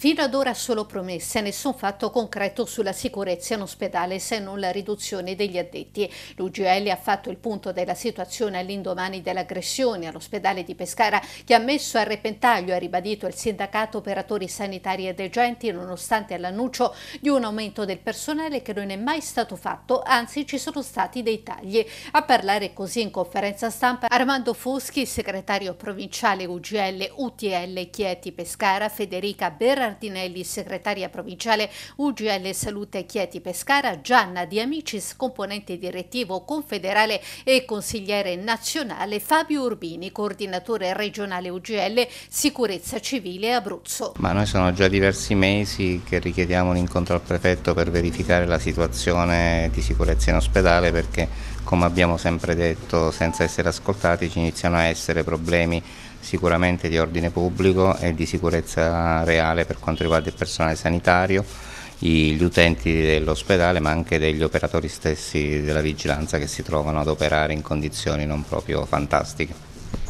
Fino ad ora solo promesse, nessun fatto concreto sulla sicurezza in ospedale se non la riduzione degli addetti. L'UGL ha fatto il punto della situazione all'indomani dell'aggressione all'ospedale di Pescara che ha messo a repentaglio, ha ribadito il sindacato operatori sanitari ed agenti nonostante l'annuncio di un aumento del personale che non è mai stato fatto, anzi ci sono stati dei tagli. A parlare così in conferenza stampa Armando Foschi, segretario provinciale UGL UTL Chieti Pescara, Federica Berra Martinelli, segretaria provinciale UGL Salute Chieti Pescara, Gianna Di Amicis, componente direttivo confederale e consigliere nazionale, Fabio Urbini, coordinatore regionale UGL Sicurezza Civile Abruzzo. Ma noi sono già diversi mesi che richiediamo un incontro al prefetto per verificare la situazione di sicurezza in ospedale perché come abbiamo sempre detto senza essere ascoltati ci iniziano a essere problemi sicuramente di ordine pubblico e di sicurezza reale per quanto riguarda il personale sanitario, gli utenti dell'ospedale ma anche degli operatori stessi della vigilanza che si trovano ad operare in condizioni non proprio fantastiche.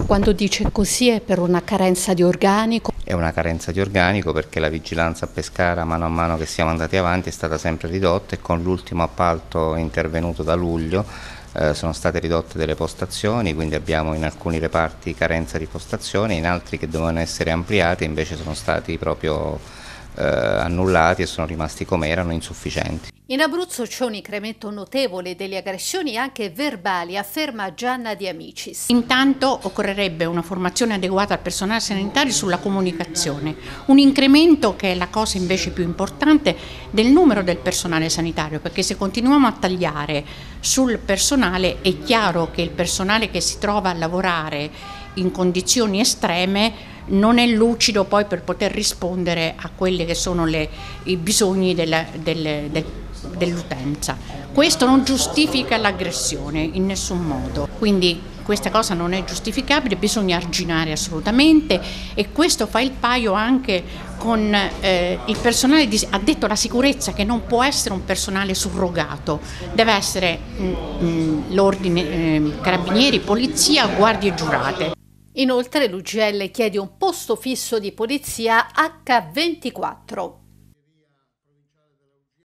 Quando dice così è per una carenza di organico? È una carenza di organico perché la vigilanza a Pescara mano a mano che siamo andati avanti è stata sempre ridotta e con l'ultimo appalto intervenuto da luglio eh, sono state ridotte delle postazioni, quindi abbiamo in alcuni reparti carenza di postazioni, in altri che dovevano essere ampliati invece sono stati proprio eh, annullati e sono rimasti come erano insufficienti. In Abruzzo c'è un incremento notevole delle aggressioni anche verbali, afferma Gianna Di Amicis. Intanto occorrerebbe una formazione adeguata al personale sanitario sulla comunicazione, un incremento che è la cosa invece più importante del numero del personale sanitario, perché se continuiamo a tagliare sul personale è chiaro che il personale che si trova a lavorare in condizioni estreme non è lucido poi per poter rispondere a quelli che sono le, i bisogni del, del, del dell'utenza. Questo non giustifica l'aggressione in nessun modo, quindi questa cosa non è giustificabile, bisogna arginare assolutamente e questo fa il paio anche con eh, il personale di, addetto alla sicurezza che non può essere un personale surrogato, deve essere mm, mm, l'ordine eh, carabinieri, polizia, guardie giurate. Inoltre l'UGL chiede un posto fisso di polizia H24.